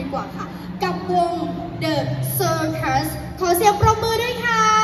ีกว่าค่ะ กับวง The Circus ขอเสียงปรบมือด้วยค่ะ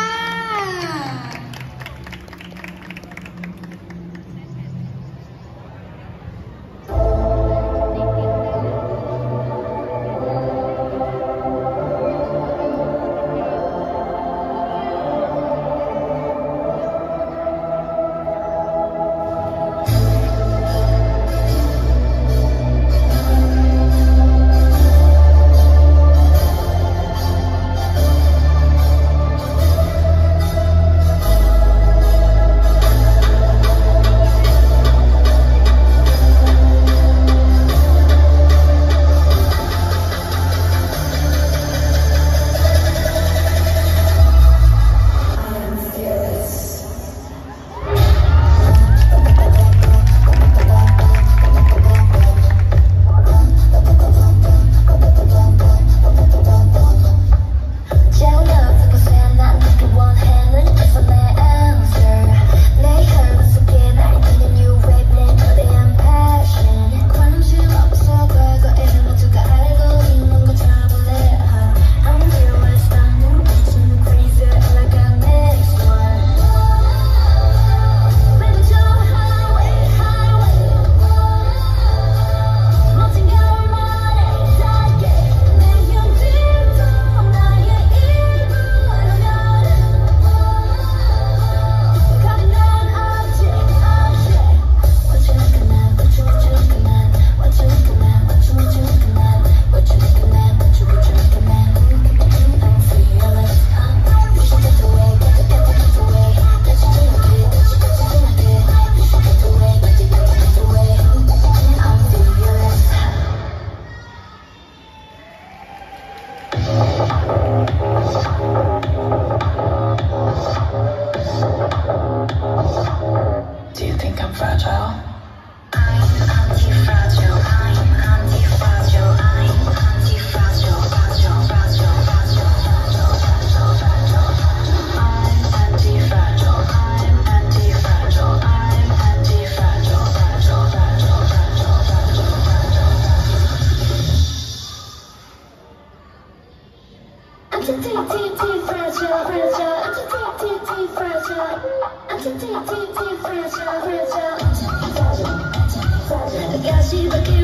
Fragile, fragile, fragile. I can take, take, take, fragile, fragile, fragile, fragile. fragile, fragile. looking.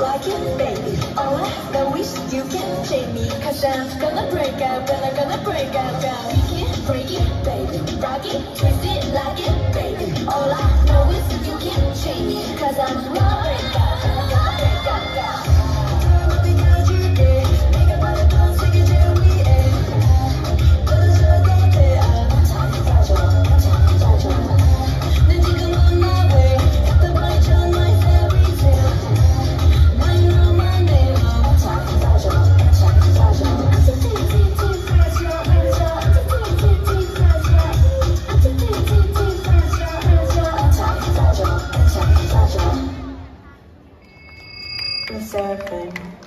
like it, baby. All I know is you can change me, cause I'm gonna break out, when I'm gonna break out, girl. Kick it, break it, baby. Rock it, twist it, like it, baby. All I know is you can change me, cause I'm surfing.